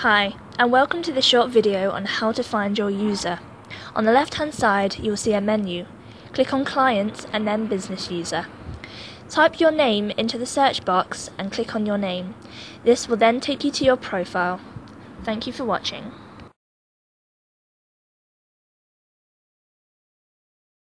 Hi, and welcome to this short video on how to find your user. On the left hand side, you will see a menu. Click on Clients and then Business User. Type your name into the search box and click on your name. This will then take you to your profile. Thank you for watching.